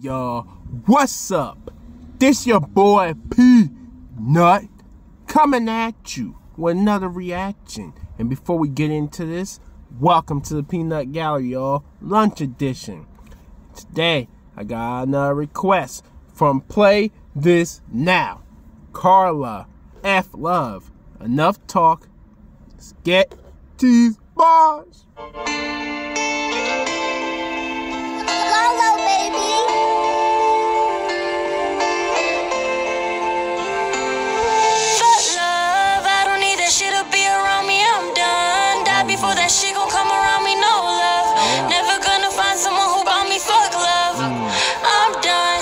y'all? What's up? This your boy P Nut coming at you with another reaction. And before we get into this, welcome to the Peanut Gallery, y'all. Lunch edition. Today, I got another request from Play This Now. Karlaaa F Love. Enough talk. Let's get these bars. Before that shit gon' come around me. No love. Never gonna find someone who bought me. Fuck love. I'm done.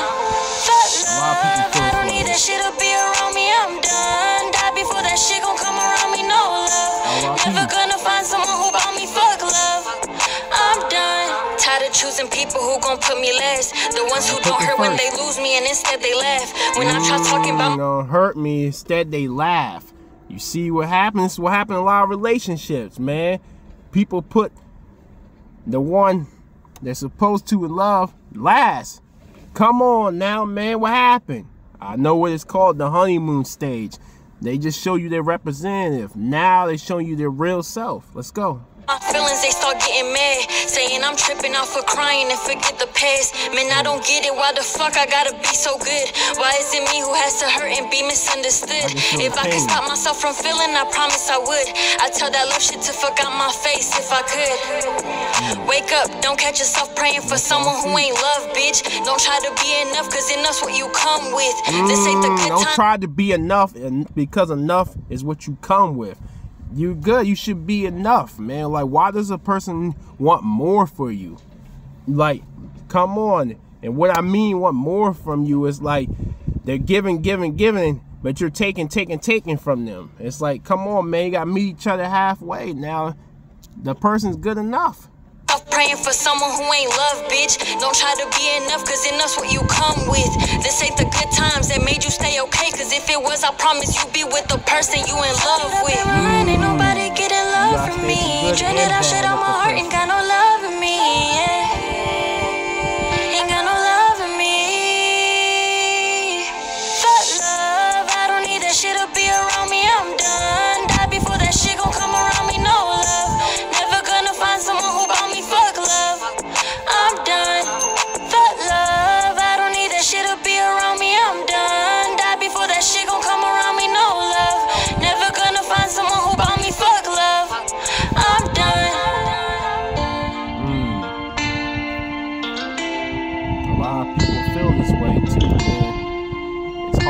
Fuck lot of people love, I don't need that shit to be around me. I'm done. Die before that shit gon' come around me. No love. Never gonna find someone who bought me. Fuck love. I'm done. Tired of choosing people who gon' put me last. The ones who don't hurt when they lose me and instead they laugh. When I try talking Mm, about gonna hurt me. Instead, they laugh. You see what happens? What happened in a lot of relationships, man? People put the one they're supposed to in love last. Come on now, man. What happened? I know what it's called the honeymoon stage. They just show you their representative. Now they show you their real self. Let's go. My feelings, they start getting mad. Saying I'm tripping out for crying and forget the past. Man, I don't get it. Why the fuck I gotta be so good? Why is it me who has to hurt and be misunderstood? If I could stop myself from feeling, I promise I would. I tell that love shit to fuck out my face if I could. Wake up, don't catch yourself praying for someone who ain't love, bitch. Don't try to be enough, cause enough's what you come with. This ain't the Mm, good don't time. try to be enough and because enough is what you come with you good you should be enough man like why does a person want more for you like come on and what i mean want more from you is like they're giving giving giving but you're taking taking taking from them it's like come on man you gotta meet each other halfway now the person's good enough praying for someone who ain't love, bitch. Don't try to be enough, cause enough's what you come with. This ain't the good times that made you stay okay. Cause if it was, I promise you'd be with the person you in love with. Me. good out shit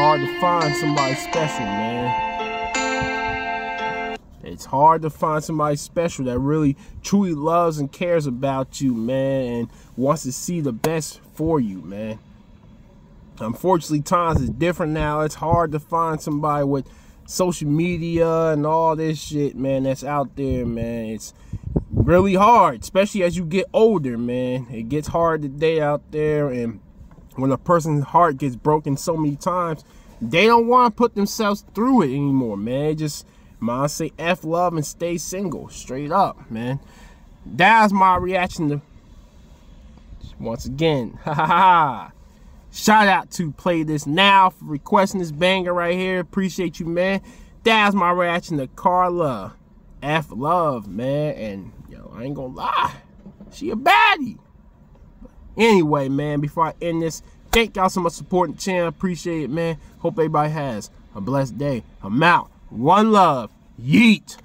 hard to find somebody special, man. It's hard to find somebody special that really truly loves and cares about you, man, and wants to see the best for you, man. Unfortunately, times is different now. It's hard to find somebody with social media and all this shit, man, that's out there, man. It's really hard, especially as you get older, man. It gets hard today out there, and when a person's heart gets broken so many times, they don't want to put themselves through it anymore, man. Just might say F love and stay single, straight up, man. That's my reaction to once again. Ha ha ha. Shout out to Play This Now for requesting this banger right here. Appreciate you, man. That's my reaction to Karlaaa F Love, man. And yo, I ain't gonna lie, she a baddie. Anyway, man, before I end this, thank y'all so much for supporting the channel. Appreciate it, man. Hope everybody has a blessed day. I'm out. One love. Yeet.